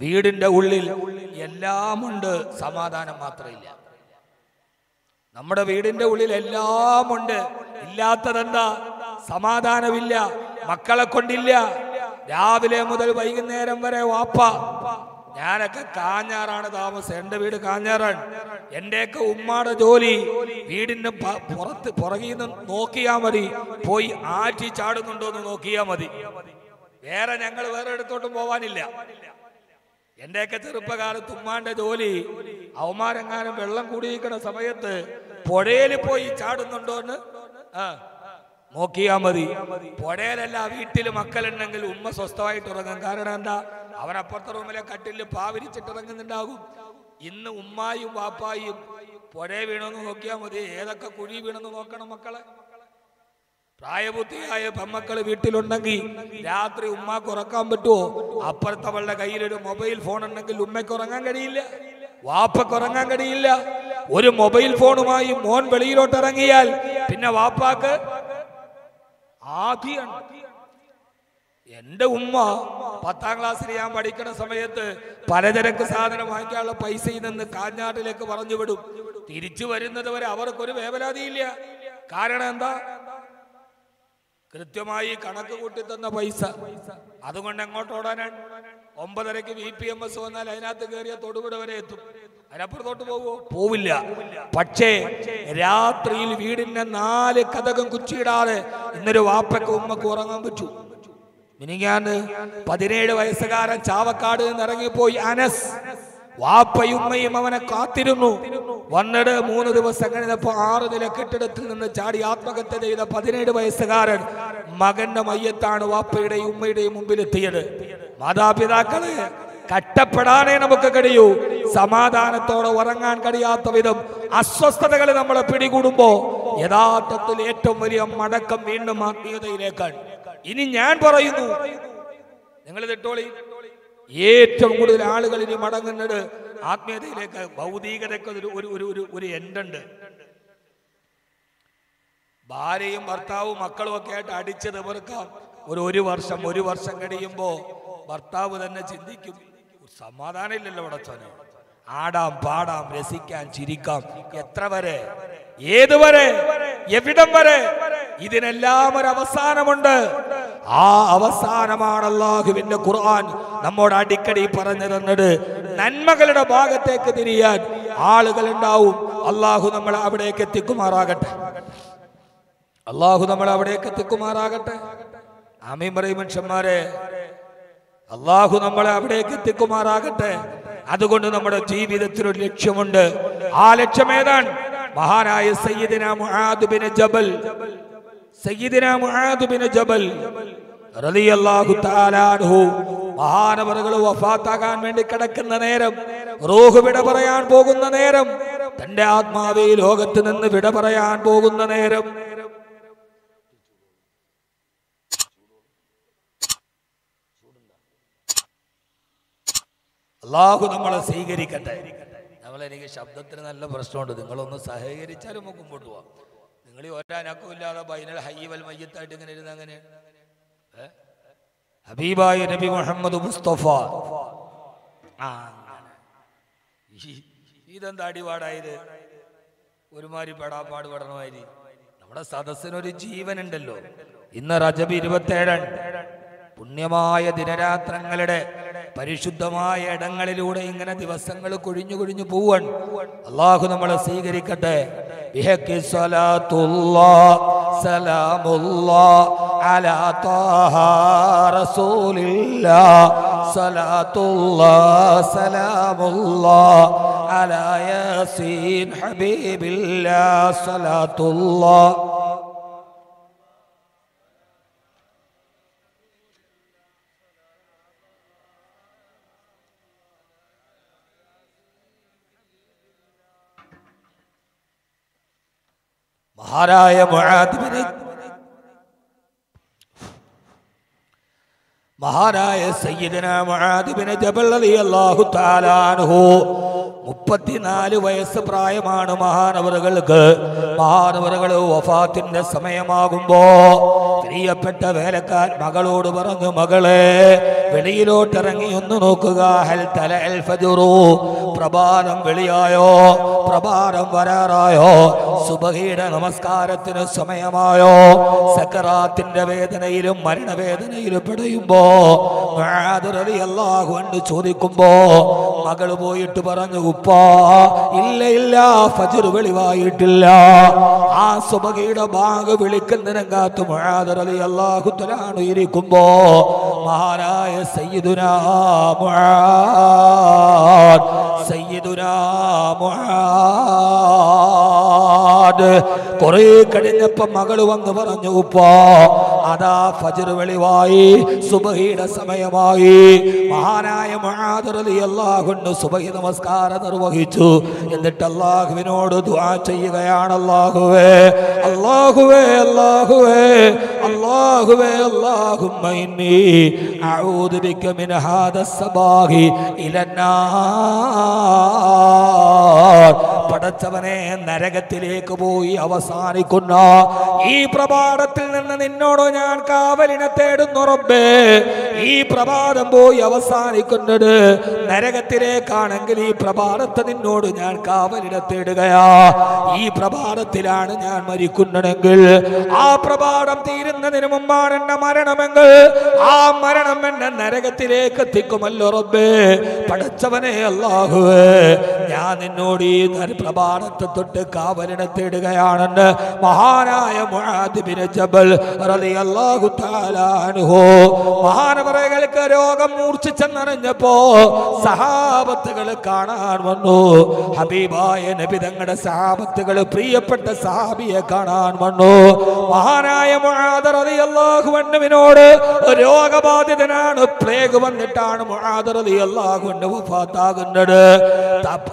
വീടിന്റെ ഉള്ളിൽ എല്ലാമുണ്ട് സമാധാനം മാത്രമില്ല. നമ്മുടെ വീടിന്റെ ഉള്ളിൽ എല്ലാമുണ്ട്. ഇല്ലാത്തതെന്താ? സമാധാനമില്ല മക്കളെ കൊണ്ടില്ല. രാവിലെ മുതൽ വൈകുന്നേരം വരെ വാപ്പ ഞാനൊക്കെ കാഞ്ഞാറാണ് താമസം എന്റെ വീട് കാഞ്ഞാറാണ്. എന്റെയൊക്കെ ഉമ്മാടെ ജോലി വീടിന് പുറത്ത് പുറകിൽ നിന്ന് നോക്കിയാൽ മതി. പോയി ആറ്റി ചാടുന്നുണ്ടോ എന്ന് നോക്കിയാൽ മതി. വേറെ ഞങ്ങൾ വേറെ എടുത്തോട്ടും പോവാനില്ല. എന്റെയൊക്കെ ചെറുപ്പകാലത്ത് ഉമ്മാന്റെ ജോലി അവമാരെങ്ങാനും വെള്ളം കൂടിയിരിക്കുന്ന സമയത്ത് പുഴയിൽ പോയി ചാടുന്നുണ്ടോ എന്ന്? നോക്കിയാ മതി. പുഴയിലല്ല വീട്ടിൽ മക്കളുണ്ടെങ്കിൽ ഉമ്മ സ്വസ്ഥമായിട്ട് ഉറങ്ങും. കാരണം എന്താ? അവനപ്പുറത്തെ റൂമിലെ കട്ടിലിൽ പാവിരിച്ചിട്ട് ഇറങ്ങുന്നുണ്ടാകും ഇന്ന് ഉമ്മായും വാപ്പായും പുഴ വീണെന്ന് നോക്കിയാൽ മതി. ഏതൊക്കെ കുഴി വീണെന്ന് നോക്കണം മക്കളെ? പ്രായപൂർത്തിയായ പെമ്മക്കൾ വീട്ടിലുണ്ടെങ്കിൽ രാത്രി ഉമ്മാക്ക് ഉറക്കാൻ പറ്റുമോ അപ്പുറത്തവളുടെ കയ്യിൽ ഒരു മൊബൈൽ ഫോൺ ഉണ്ടെങ്കിൽ ഉമ്മയ്ക്ക് ഉറങ്ങാൻ കഴിയില്ല. വാപ്പക്ക് ഉറങ്ങാൻ കഴിയില്ല. ഒരു മൊബൈൽ ഫോണുമായി മോൻ വെളിയിലോട്ട് ഇറങ്ങിയാൽ പിന്നെ വാപ്പാക്ക് ആദ്യം എന്റെ ഉമ്മ പത്താം ക്ലാസ്സിൽ ഞാൻ പഠിക്കുന്ന സമയത്ത് പലചരക്ക് സാധനം വാങ്ങിക്കാനുള്ള പൈസയിൽ നിന്ന് കാഞ്ഞാട്ടിലേക്ക് പറഞ്ഞു വിടും. തിരിച്ചു വരുന്നത് വരെ അവർക്കൊരു വേവലാതിയില്ല. കാരണം എന്താ? കൃത്യമായി കണക്ക് കൂട്ടി തന്ന പൈസ. അതുകൊണ്ട് എങ്ങോട്ട് ഓടാനാണ്? ഒമ്പതരക്ക് വി പി എം എസ് വന്നാൽ അതിനകത്ത് കയറിയ തൊടുപുഴ വരെ എത്തും. അതിനപ്പുറത്തോട്ട് പോകുമോ പോവില്ല. പക്ഷേ രാത്രിയിൽ വീടിന്റെ നാല് കഥകം കുച്ചിയിടാതെ ഇന്നൊരു വാപ്പയ്ക്ക് ഉമ്മക്ക് ഉറങ്ങാൻ പറ്റൂ. മിനിങ്ങാന്ന് പതിനേഴ് വയസ്സുകാരൻ ചാവക്കാട് നിന്ന് ഇറങ്ങിപ്പോയി. അനസ്. വാപ്പയും ഉമ്മയും അവനെ കാത്തിരുന്നു. വന്നിട്ട് മൂന്ന് ദിവസം കഴിഞ്ഞപ്പോ ആറ് നില കെട്ടിടത്തിൽ നിന്ന് ചാടി ആത്മഹത്യ ചെയ്ത പതിനേഴ് വയസ്സുകാരൻ മകന്റെ മയ്യത്താണ് വാപ്പയുടെയും ഉമ്മയുടെയും മുമ്പിൽ എത്തിയത് മാതാപിതാക്കൾ കട്ടപ്പെടാനേ നമുക്ക് കഴിയൂ. സമാധാനത്തോടെ ഉറങ്ങാൻ കഴിയാത്ത വിധം അസ്വസ്ഥതകൾ നമ്മളെ പിടികൂടുമ്പോ യഥാർത്ഥത്തിൽ ഏറ്റവും വലിയ മടക്കം വീണ്ടും ആത്മീയതയിലേക്കാണ്. ഇനി ഞാൻ പറയുന്നു നിങ്ങൾ തെട്ടോളി ഏറ്റവും കൂടുതൽ ആളുകൾ ഇനി മടങ്ങുന്നത് ആത്മീയതയിലേക്ക് ഭൗതികതയ്ക്ക് ഒരു ഒരു ഒരു എൻഡുണ്ട് ഭാര്യയും ഭർത്താവും മക്കളും ഒക്കെ ആയിട്ട് അടിച്ച് തീർക്കാം ഒരു ഒരു വർഷം ഒരു വർഷം കഴിയുമ്പോ ഭർത്താവ് തന്നെ ചിന്തിക്കും സമാധാനം ഇല്ലല്ലോ ഉടച്ചോനെ ആടാം പാടാം രസിക്കാൻ ചിരിക്കാം. എത്ര വരെ? ഏതുവരെ എവിടം വരെ? ഇതിനെല്ലാം ഒരു അവസാനമുണ്ട്. ആ അവസാനമാണ് അള്ളാഹുവിന്റെ ഖുർആൻ നമ്മോട് അടിക്കടി പറഞ്ഞു തന്നത്. നന്മകളുടെ ഭാഗത്തേക്ക് തിരിയാൻ ആളുകൾ ഉണ്ടാവും അള്ളാഹു നമ്മളെ അവിടേക്ക് എത്തിക്കുമാറാകട്ടെ. അള്ളാഹു നമ്മളെ അവിടേക്ക് എത്തിക്കുമാറാകട്ടെ. ആമീൻ പറയും മനുഷ്യന്മാരെ. അള്ളാഹു നമ്മളെ അവിടേക്ക് എത്തിക്കുമാറാകട്ടെ. അതുകൊണ്ട് നമ്മുടെ ജീവിതത്തിൽ ഒരു ലക്ഷ്യമുണ്ട്. ആ ലക്ഷ്യം ഏതാണ്? മഹാനായ സയ്യിദിന ജബൽ സയ്യിദിന മുആദ് ബിൻ ജബൽ റളിയല്ലാഹു തആല അൻഹു. വഫാത്താകാൻ വേണ്ടി കിടക്കുന്ന നേരം റൂഹ് വിട പറയാൻ പോകുന്ന നേരം തന്റെ ആത്മാവെ ഈ ലോകത്ത് നിന്ന് വിട പറയാൻ പോകുന്ന നേരം. അള്ളാഹു നമ്മളെ സ്വീകരിക്കട്ടെ. നമ്മളെനിക്ക് ശബ്ദത്തിന് നല്ല പ്രശ്നമുണ്ട്. നിങ്ങളൊന്ന് സഹകരിച്ചാലും നമുക്ക് മുമ്പോട്ട് പോവാം. നിങ്ങൾ ഈ ഒരനക്കവും ഇല്ലാതെ ബൈനൽ ഹയ്യവൽ മയ്യത്തായിട്ട് ഇങ്ങനെ ഇരുന്ന് അങ്ങനെ? ഹബീബായ നബി മുഹമ്മദ് മുസ്തഫ. ആ ഇതെന്താ അടിപാടായത്? ഒരുമാതിരി പെടാപ്പാട് പെടണമാതിരി. നമ്മുടെ സദസ്സിനൊരു ജീവനുണ്ടല്ലോ. ഇന്ന് റജബ് ഇരുപത്തേഴാണ്. പുണ്യമായ ദിനരാത്രങ്ങളുടെ പരിശുദ്ധമായ ഇടങ്ങളിലൂടെ ഇങ്ങനെ ദിവസങ്ങൾ കൊഴിഞ്ഞു കൊഴിഞ്ഞു പോവാൻ അള്ളാഹു നമ്മളെ സ്വീകരിക്കട്ടെ. സലാമുല്ലാ മഹാരായ മുഹാദിബിനെ മഹാനായ സയ്യിദന മുഹാദിബിനെ ജബൽ അലി തആല അൻഹു. മുപ്പത്തിനാല് വയസ്സ് പ്രായമാണ് മഹാനവറുകൾക്ക്. മഹാനവറുകൾ വഫാത്തിന്റെ സമയമാകുമ്പോ പ്രിയപ്പെട്ട വേലക്കാർ മകളോട് പറഞ്ഞു മകളെ വെളിയിലോട്ടിറങ്ങി ഒന്ന് നോക്കുക. ഹൽ തല എൽ ഫജുറു. പ്രഭാതം വെളിയായോ? പ്രഭാതം വരാറായോ? സുബഹിയുടെ നമസ്കാരത്തിന് സമയമായോ? സക്കറാത്തിന്റെ വേദനയിലും മരണവേദനയിലും പെടയുമ്പോ അള്ളാഹു ചോദിക്കുമ്പോ മകൾ പോയിട്ട് പറഞ്ഞു ഉപ്പാ ഇല്ല ഇല്ല ഫജർ വെളിവായിട്ടില്ല. ആ സുബഹിയുടെ ബാഗ് വിളിക്കുന്നതിനകത്ത് മുഴാദർ അലി അള്ളാഹു തലാണ് ഇരിക്കുമ്പോ മഹാനായ സയ്യിദുനാ സയ്യിദുനാ കുറെ കഴിഞ്ഞപ്പോ മകൾ വന്ന് പറഞ്ഞു ഉപ്പാ അതാ ഫജർ വെളിവായി സുബഹിയുടെ സമയമായി. മഹാനായ റളിയല്ലാഹു സുബഹി നമസ്കാരം നിർവഹിച്ചു. എന്നിട്ട് അള്ളാഹുവിനോട് ദുആ ചെയ്യുകയാണ് അല്ലാഹുവേ അല്ലാഹുവേ അല്ലാഹുവേ അല്ലാഹുവേ അല്ലാഹുമ്മ ഇന്നി അഊദു ബിക മിൻ ഹാദ സബാഹി ഇലന്നാർ. പടച്ചവനെ നരകത്തിലേക്ക് പോയി അവസാനിക്കുന്ന ഈ പ്രഭാതത്തിൽ നിന്ന് നിന്നോട് ഞാൻ കാവലിനെ തേടുന്നു റബ്ബേ. ഈ പ്രഭാതം പോയി അവസാനിക്കുന്നത് നരകത്തിലേക്കാണെങ്കിൽ ഈ പ്രഭാതത്തെ നിന്നോട് ഞാൻ കാവലിനെ തേടുകയാ. ഈ പ്രഭാതത്തിലാണ് ഞാൻ മരിക്കുന്നതെങ്കിൽ ആ പ്രഭാതം തീരുന്നതിന് മുമ്പാണ് എന്റെ മരണമെങ്കിൽ ആ മരണം എന്നെ നരകത്തിലേക്ക് എത്തിക്കുമല്ലോ റബ്ബേ. പടച്ചവനെ അല്ലാഹുവേ ഞാൻ നിന്നോട് ഈ പ്രഭാതത്തെ തൊട്ട് കാവലിനെ തേടുകയാണെന്ന് മഹാനായ മുആദ് ജബൽ അൻഹു. മഹാനവറകൾക്ക് രോഗം മൂർച്ഛിച്ചെന്നറിഞ്ഞപ്പോ സഹാബത്തുകൾ കാണാൻ വന്നു. ഹബീബായ നബി തങ്ങളുടെ സഹാബത്തുകൾ പ്രിയപ്പെട്ട സഹാബിയെ കാണാൻ വന്നു. മഹാനായ അൻഹുവിനോട് രോഗബാധിതനാണ് പ്ലേഗ് വന്നിട്ടാണ് അൻഹു വഫാത്താകുന്നത്.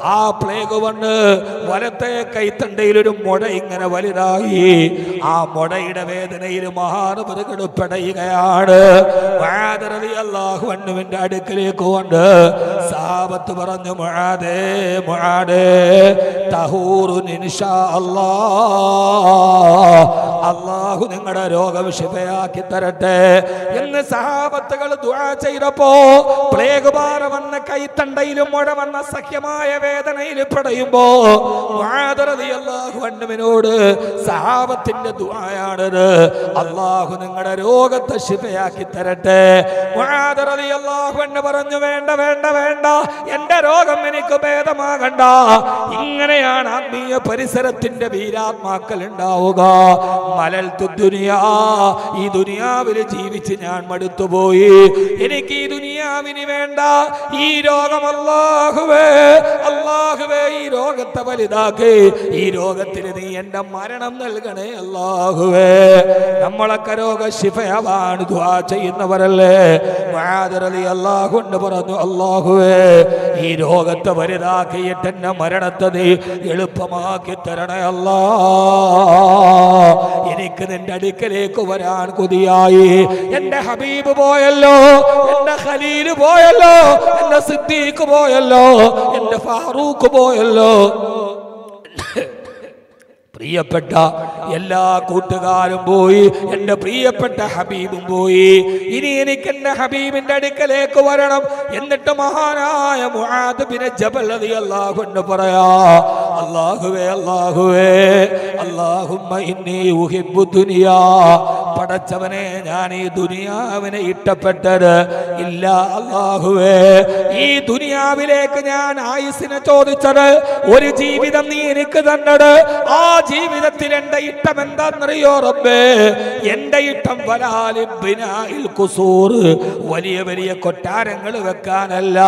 ആ പ്ലേഗ് വന്ന് വലത്തെ കൈത്തണ്ടയിൽ ഒരു മുട ഇങ്ങനെ വലുതായി. ആ മുടയുടെ വേദനയിൽ മഹാനവറുകൾ പെടയുകയാണ് മുആദ് റളിയല്ലാഹു അൻഹുവിന്റെ അടുക്കലേക്ക് കൊണ്ട് സാപത്ത് പറഞ്ഞു മുആദേ മുആദേ തഹൂറു ഇൻഷാ അല്ലാഹ് അള്ളാഹു നിങ്ങളുടെ രോഗം ശിഫയാക്കി തരട്ടെ. എന്ന് സഹാബത്തുകൾ ദുആ ചെയ്തപ്പോ പ്ലേഗ് ബാറ വന്ന കൈത്തണ്ടയിലും മുഴ വന്ന സഖ്യമായ വേദനയിൽ പെടയുമ്പോ അള്ളാഹു അണ്ണുവിനോട് സഹാബത്തിന്റെ ദുആയാണിത്. അള്ളാഹു നിങ്ങളുടെ രോഗത്തെ ശിഫയാക്കി തരട്ടെ. അള്ളാഹു എന്ന് പറഞ്ഞു വേണ്ട വേണ്ട വേണ്ട. എന്റെ രോഗം എനിക്ക് ഭേദമാകണ്ട. ഇങ്ങനെയാണ് ആത്മീയ പരിസരത്തിന്റെ വീരാത്മാക്കൾ ഉണ്ടാവുക. മലൽ ദുനിയാ ഈ ദുനിയാവിൽ ജീവിച്ച് ഞാൻ മടുത്തുപോയി. എനിക്ക് ഈ ദുനിയാവിന് വേണ്ട. ഈ രോഗം അള്ളാഹുവേ അള്ളാഹുവേ ഈ രോഗത്തെ വലുതാക്കി. ഈ രോഗത്തിന് നീ എന്റെ മരണം നൽകണേ അള്ളാഹുവേ. നമ്മളൊക്കെ രോഗ ശിഫയാണ് ദുആ ചെയ്യുന്നവരല്ലേ? മാതരലി അള്ളാഹുണ്ട് പറഞ്ഞു അല്ലാഹുവേ ഈ രോഗത്തെ വലുതാക്കിയിട്ട് എന്നെ മരണത്തെ നീ എളുപ്പമാക്കി തരണേ അല്ലാ. എനിക്ക് നിന്റെ അടുക്കലേക്ക് വരാൻ കൊതിയായി. എന്റെ ഹബീബ് പോയല്ലോ എന്റെ ഖലീൽ പോയല്ലോ എന്റെ സിദ്ദീഖ് പോയല്ലോ എന്റെ ഫാറൂഖ് പോയല്ലോ. പ്രിയപ്പെട്ട എല്ലാ കൂട്ടുകാരും പോയി എന്റെ പ്രിയപ്പെട്ട ഹബീബും പോയി. ഇനി എനിക്ക് എന്റെ ഹബീബിന്റെ അടുക്കലേക്ക് വരണം. എന്നിട്ട് മഹാനായ ബിൻ ജബൽ റളിയല്ലാഹു അൻഹു പറയാ അല്ലാഹുമ്മ ഇന്നി ഉഹിബ്ബു ദുനിയാ പടച്ചവനെ ഞാൻ ഈ ദുനിയാവിനെ ഇഷ്ടപ്പെട്ടത്. ഇല്ല അള്ളാഹുവേ ഈ ദുനിയാവിലേക്ക് ഞാൻ ആയുസിനെ ചോദിച്ചത് ഒരു ജീവിതം നീ എനിക്ക് തന്നത്. ആ ജീവിതത്തിൽ എന്റെ ഇഷ്ടം എന്താണെന്നറിയോ റബ്ബേ? എന്റെ ഇഷ്ടം വലാലി ബിനായിൽ കുസൂർ വലിയ വലിയ കൊട്ടാരങ്ങൾ വെക്കാനല്ല.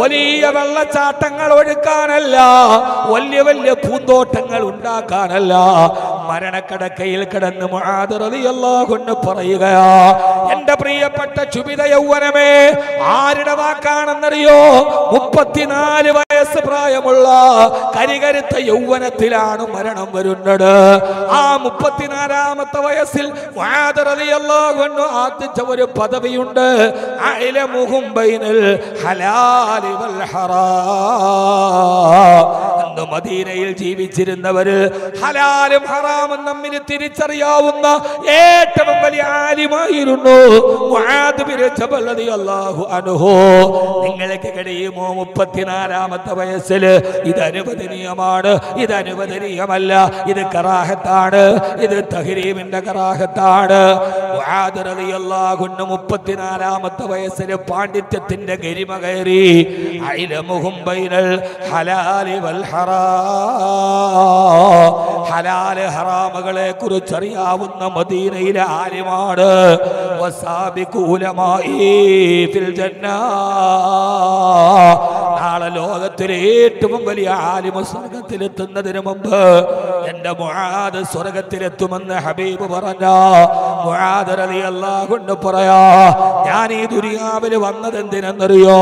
വലിയ വെള്ളച്ചാട്ടങ്ങൾ ഒഴുക്കാനല്ല. വലിയ വലിയ പൂന്തോട്ടങ്ങൾ ഉണ്ടാക്കാനല്ല. മരണക്കടക്കയിൽ കിടന്ന് കൊണ്ട് പറയുകയാ എന്റെ പ്രിയപ്പെട്ട ചുബിത യൗവനമേ ആരുടെ വാക്കാണെന്നറിയോ? മുപ്പത്തിനാല് വയസ്സ് പ്രായമുള്ള കരികരുത്ത യൗവനത്തിലാണ് മരണം വരുന്നത്. ആ മുപ്പത്തിനാലാമത്തെ വയസ്സിൽ അൻഹു ആർജിച്ച ഒരു പദവിയുണ്ട്. അന്ന് മദീനയിൽ ജീവിച്ചിരുന്നവര് ഹലാലും ഹറാമും തമ്മിൽ തിരിച്ചറിയാവുന്ന ഏറ്റവും വലിയ ആലിമായിരുന്നു നിങ്ങൾക്ക് കഴിയുമോ മുപ്പത്തിനാലാമത്തെ വയസ്സിൽ ഇത് അനുവദനീയമാണ്. ഇത് അനുവദനീയമല്ല. ഇത് കറാഹത്താണ്. ഇത് തഹരീമിന്റെ കറാഹത്താണ്. മുപ്പത്തിനാലാമത്തെ വയസ്സിൽ പാണ്ഡിത്യത്തിന്റെ ഗരിമ കയറി ഹലാലി ഹറാമുകളെ കുറിച്ചറിയാവുന്ന മദീനയിലെ ആലിമാണ്. നാളെ ലോകത്ത് ലോകത്തിലെ ഏറ്റവും വലിയ ആലിമ സ്വർഗത്തിലെത്തുന്നതിന് മുമ്പ് എന്റെ മുഹാദ് സ്വർഗത്തിലെത്തുമെന്ന് ഹബീബ് പറഞ്ഞ അൻഹു പറയാ ഞാൻ ഈ ദുരിയാവിൽ വന്നത് എന്തിനെന്നറിയോ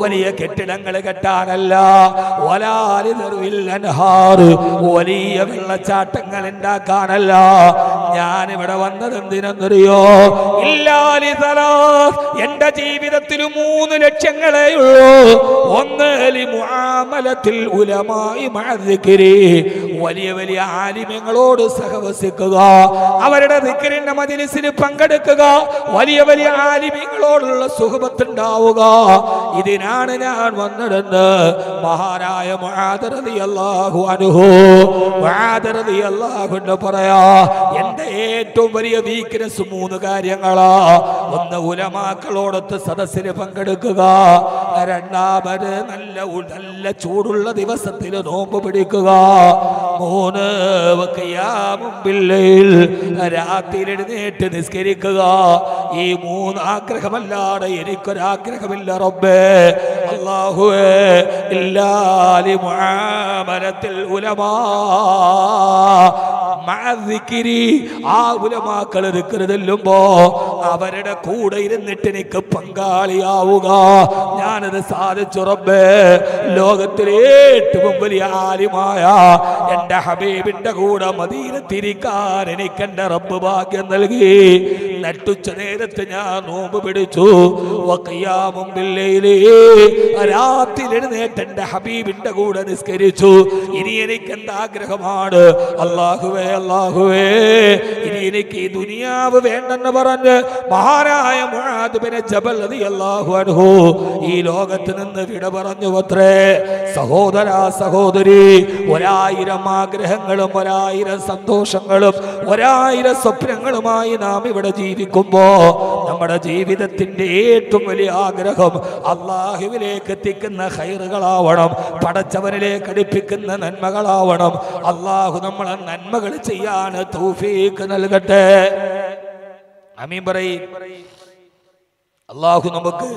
വലിയ കെട്ടിടങ്ങൾ കെട്ടാനല്ല വലാലി വലിയ വെള്ളച്ചാട്ടങ്ങൾ ഉണ്ടാക്കാനല്ല ഞാൻ ഇവിടെ വന്നത് എന്തിനെന്നറിയോ എന്റെ ജീവിതത്തിൽ മൂന്ന് ലക്ഷ്യങ്ങളേ ഉള്ളൂ. ഒന്ന് ഉലമായി വലിയ വലിയ ആലിമ്യങ്ങളോട് സഹവസിക്കുക. അവരുടെ ദിക്റിന്റെ മതിലിസിന് പങ്കെടുക്കുക. വലിയ വലിയ ആലിമ്യങ്ങളോടുള്ള സുഖമത്തുണ്ടാവുക ഇതിനാണ് ഞാൻ വന്നിടുന്നത്. മുആദ് റളിയല്ലാഹു അൻഹു. മുആദ് റളിയല്ലാഹു അൻഹു പറയാ എന്റെ ഏറ്റവും വലിയ വീക്ക്നെസ് മൂന്ന് കാര്യങ്ങളാ. ഒന്ന് ഉലമാക്കളോടൊത്ത് സദസ്സിന് പങ്കെടുക്കുക. രണ്ടാമത് നല്ല നല്ല ചൂടുള്ള ദിവസത്തിൽ നോമ്പ് പിടിക്കുക. മൂന്ന് രാത്രി എഴുന്നേറ്റ് നിസ്കരിക്കുക ഈ മൂന്ന് ആഗ്രഹമല്ലാതെ എനിക്കൊരാഗ്രഹമില്ല റബ്ബേ അള്ളാഹുവേ ഇല്ലാലി മുആമലത്തിൽ ഉലമാ. ആ അവരുടെ കൂടെ ഇരുന്നിട്ട് എനിക്ക് പങ്കാളിയാവുക. ഞാനത് സാധിച്ചുറപ്പേ ലോകത്തിലെ ഏറ്റവും വലിയ ആലിമായ എന്റെ ഹബീബിന്റെ കൂടെ മദീന തിരിക്കാൻ എനിക്ക് എന്റെ റബ്ബ് ഭാഗ്യം നൽകി. നട്ടുച്ച നേരത്തെ ഞാൻ നോമ്പ് പിടിച്ചു. രാത്രി എഴുന്നേറ്റ് എന്റെ ഹബീബിന്റെ കൂടെ നിസ്കരിച്ചു. ഇനി എനിക്ക് എന്താ ആഗ്രഹമാണ് അള്ളാഹുവേ അള്ളാഹുവേ ഇനി എനിക്ക് ഈ ദുനിയാവ് വേണ്ടെന്ന് പറഞ്ഞ് മഹാനായ മുഴാദുബിനെ ജബൽ റളിയല്ലാഹു അൻഹു ഈ ലോകത്ത് നിന്ന് വിട പറഞ്ഞു അത്രേ. സഹോദര സഹോദരി ഒരായിരം ആഗ്രഹങ്ങളും ഒരായിരം സന്തോഷങ്ങളും ഒരായിരം സ്വപ്നങ്ങളുമായി നാം ഇവിടെ ജീവിക്കുമ്പോ നമ്മുടെ ജീവിതത്തിന്റെ ഏറ്റവും വലിയ ആഗ്രഹം അള്ളാഹുവിലേക്ക് എത്തിക്കുന്ന ഹൈറുകളാവണം പടച്ചവനിലേക്ക് അടുപ്പിക്കുന്ന നന്മകളാവണം. അള്ളാഹു നമ്മളെ നന്മകൾ ചെയ്യാൻ തൗഫീക്ക് നൽകട്ടെ. അമീൻ പറയും. അള്ളാഹു നമുക്ക്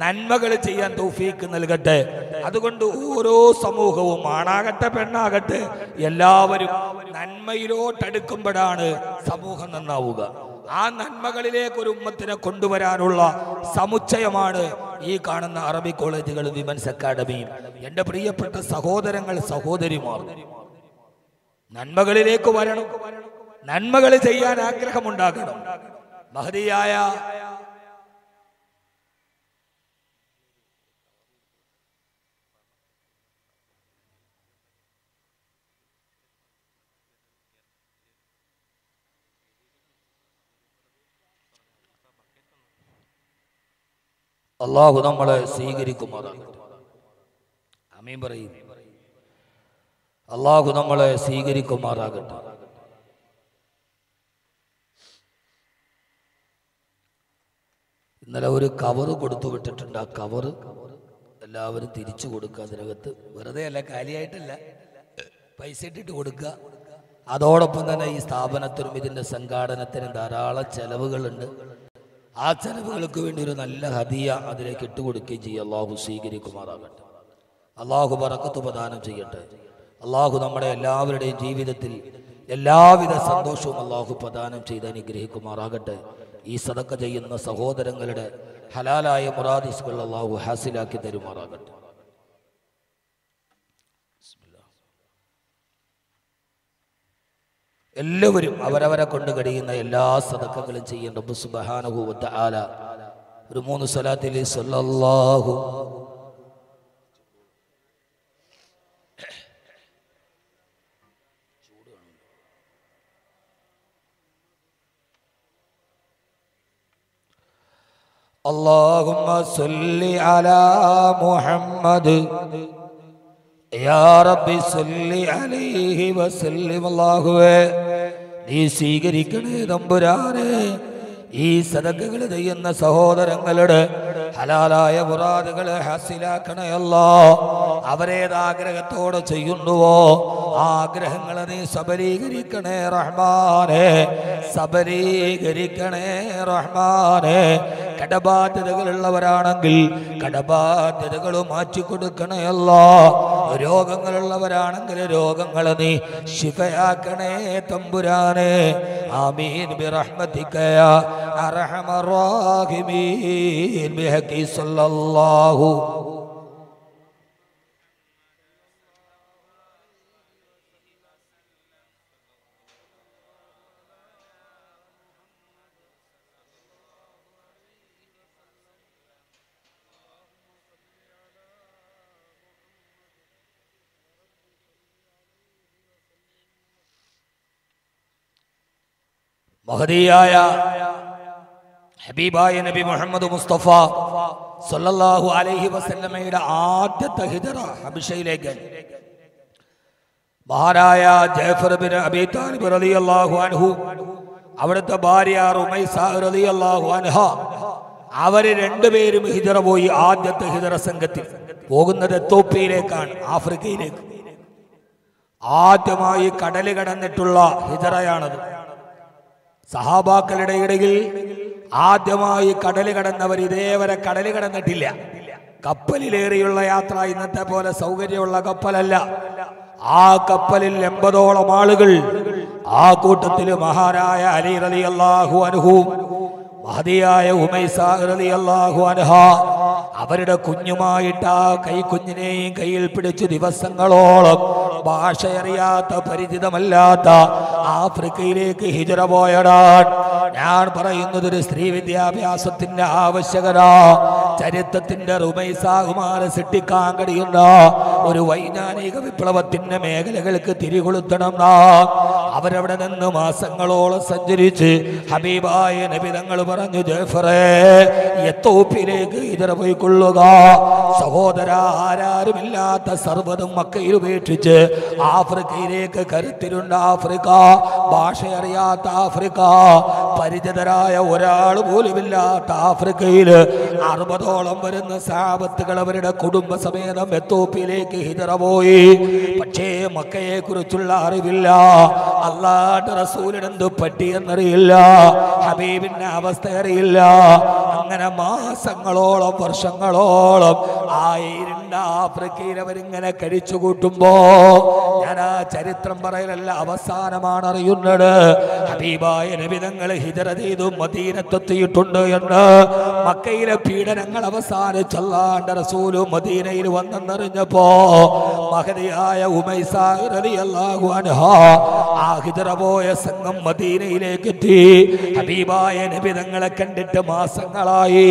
നന്മകൾ ചെയ്യാൻ തൗഫീക്ക് നൽകട്ടെ. അതുകൊണ്ട് ഓരോ സമൂഹവും ആണാകട്ടെ പെണ്ണാകട്ടെ എല്ലാവരും നന്മയിലോട്ടടുക്കുമ്പോഴാണ് സമൂഹം നന്നാവുക. ആ നന്മകളിലേക്ക് ഒരു ഉമ്മത്തിനെ കൊണ്ടുവരാനുള്ള സമുച്ചയമാണ് ഈ കാണുന്ന അറബി കോളേജുകൾ വിമൻസ് അക്കാഡമിയും. എന്റെ പ്രിയപ്പെട്ട സഹോദരങ്ങൾ സഹോദരിമാർ നന്മകളിലേക്ക് വരണം. നന്മകൾ ചെയ്യാൻ ആഗ്രഹമുണ്ടാകണം. മഹതിയായ അള്ളാഹു നമ്മളെ സ്വീകരിക്കുമാറാകട്ടെ. അമീൻ പറയും. അള്ളാഹു നമ്മളെ സ്വീകരിക്കുമാറാകട്ടെ. ഇന്നലെ ഒരു കവറ് കൊടുത്തു വിട്ടിട്ടുണ്ട്. ആ കവറ് എല്ലാവരും തിരിച്ചു കൊടുക്കുക അതിനകത്ത്. വെറുതെ അല്ല കാലിയായിട്ടല്ല. പൈസ ഇട്ടിട്ട് കൊടുക്കുക. അതോടൊപ്പം തന്നെ ഈ സ്ഥാപനത്തിനും ഇതിന്റെ സംഘാടനത്തിനും ധാരാളം ചെലവുകളുണ്ട്. ആ ചെലവുകൾക്ക് വേണ്ടി ഒരു നല്ല ഹദിയ അതിലേക്ക് ഇട്ടുകൊടുക്കുകയും ചെയ്യും. അള്ളാഹു സ്വീകരിക്കുമാറാകട്ടെ. അള്ളാഹു പറക്കത്ത് പ്രദാനം ചെയ്യട്ടെ. അള്ളാഹു നമ്മുടെ എല്ലാവരുടെയും ജീവിതത്തിൽ എല്ലാവിധ സന്തോഷവും അള്ളാഹു പ്രദാനം ചെയ്ത് അനുഗ്രഹിക്കുമാറാകട്ടെ. ഈ സദക്ക ചെയ്യുന്ന സഹോദരങ്ങളുടെ ഹലാലായ മുറാദിസുകൾ അള്ളാഹു ഹാസിലാക്കി തരുമാറാകട്ടെ. എല്ലാവരും അവരവരെ കൊണ്ട് കഴിയുന്ന എല്ലാ സദക്കകളും ചെയ്യേണ്ട റബ്ബ് സുബ്ഹാനഹു വ തആല ഒരു മൂന്ന് സ്വലാത്തിൽ സല്ലല്ലാഹു اللهم صل على محمد يا رب صل عليه وسلم അല്ലാഹുവേ നീ സ്വീകരിക്കണേ തമ്പുരാനെ. ഈ സദക്കുകൾ ചെയ്യുന്ന സഹോദരങ്ങളുടെ ഹലാലായ മുറാദുകളെ ഹാസിലാക്കണയല്ലോ അവരേത് ആഗ്രഹത്തോടെ ചെയ്യുന്നുവോ? ആ ആഗ്രഹങ്ങളെ നീ സബലീകരിക്കണേ റഹ്മാനെ. സബലീകരിക്കണേ റഹ്മാനെ. കടബാധ്യതകളുള്ളവരാണെങ്കിൽ കടബാധ്യതകൾ മാറ്റിക്കൊടുക്കണയല്ല. രോഗങ്ങളുള്ളവരാണെങ്കിൽ രോഗങ്ങളെ നീ ശിഫയാക്കണേ തമ്പുരാനെ. ആമീൻ. ബിറഹ്മതിക യാ അർഹമർ റാഹിമീൻ. ബിഹഖി സല്ലല്ലാഹു മഹദിയായ ഹബീബായ നബി മുഹമ്മദ് മുസ്തഫ സല്ലല്ലാഹു അലൈഹി വസല്ലമയുടെ ആദ്യത്തെ ഹിജറ ഹബിഷയിലേക്ക് മഹാനായ ജയഫർ ബിൻ അബി താലിബ് റളിയല്ലാഹു അൻഹു അവിടുത്തെ ഭാര്യ റുമൈസ റളിയല്ലാഹു അൻഹ അവർ രണ്ടുപേരും ഹിജറ പോയി ആദ്യത്തെ ഹിജറ സംഘത്തിൽ. പോകുന്നത് എത്തോപ്യയിലേക്കാണ് ആഫ്രിക്കയിലേക്ക്. ആദ്യമായി കടൽ കടന്നിട്ടുള്ള ഹിജറയാണത്. സഹാബാക്കളുടെ ഇടയിൽ ആദ്യമായി കടൽ കടന്നവർ ഇതേവരെ കടൽ കടന്നിട്ടില്ല. കപ്പലിലേറിയുള്ള യാത്ര ഇന്നത്തെ പോലെ സൗകര്യമുള്ള കപ്പലല്ല. ആ കപ്പലിൽ എൺപതോളം ആളുകൾ. ആ കൂട്ടത്തിൽ മഹാനായ അലി റലി അള്ളാഹു അനുഹു മഹതിയായ ഉമൈസ റലി അൻഹ അവരുടെ കുഞ്ഞുമായിട്ട് ആ കൈക്കുഞ്ഞിനെയും കയ്യിൽ പിടിച്ച് ദിവസങ്ങളോളം ഭാഷയറിയാത്ത പരിചിതമല്ലാത്ത ആഫ്രിക്കയിലേക്ക് ഹിജറ പോയടാൻ ഞാൻ പറയുന്നത് ഒരു സ്ത്രീ വിദ്യാഭ്യാസത്തിന്റെ ആവശ്യകത ചരിത്രത്തിന്റെ റുമൈസാകുമാരെ സിട്ടിക്കാങ്കടിയുന്ന ഒരു വൈജ്ഞാനിക വിപ്ലവത്തിന്റെ മേഖലകൾക്ക് തിരികൊളുത്തണം അവരവിടെ നിന്ന് മാസങ്ങളോളം സഞ്ചരിച്ച് ഹബീബായ നബിതങ്ങൾ പറഞ്ഞു ജഫറേ എത്തോപ്പിലേക്ക് ഇതര പോയിക്കൊള്ളുക? സഹോദര ആരാരുമില്ലാത്ത സർവതും മക്കയിൽ ഉപേക്ഷിച്ച് ആഫ്രിക്കയിലേക്ക് കരുത്തിരുണ്ട ആഫ്രിക്ക ഭാഷ അറിയാത്ത ആഫ്രിക്ക പരിചിതരായ ഒരാൾ പോലുമില്ലാത്ത ആഫ്രിക്കയിൽ അറുപതോളം വരുന്ന സാപത്തുകൾ അവരുടെ കുടുംബസമേതം എത്തോപ്പിയിലേക്ക് ഹിതറ പോയി. പക്ഷേ മക്കയെ കുറിച്ചുള്ള അറിവില്ല. അള്ളാന്റെ റസൂലിനെന്തു പറ്റിയെന്നറിയില്ല ഹബീബിന്റെ അവസ്ഥ അറിയില്ല. അങ്ങനെ മാസങ്ങളോളം വർഷങ്ങളോളം ആ ഇരുണ്ട ആഫ്രിക്കയിൽ അവരിങ്ങനെ കഴിച്ചു കൂട്ടുമ്പോ ഞാൻ ആ ചരിത്രം പറയലല്ല അവസാനമാണ് അറിയുന്നത്. ഹബീബായ നബിതങ്ങൾ ഹിജറ ചെയ്തു മദീനത്തെത്തിയിട്ടുണ്ട് എന്ന്. മക്കയിലെ പീഡനങ്ങൾ അവസാനിച്ചല്ലാണ്ട് റസൂലു മദീനയിൽ വന്നെന്നറിഞ്ഞപ്പോ മഹതിയായ ഉമൈസാഹു ആ പോയ സംഘം മദീനയിലേക്ക് എത്തി. ഹബീബായ നബിതങ്ങളെ കണ്ടിട്ട് മാസങ്ങളായി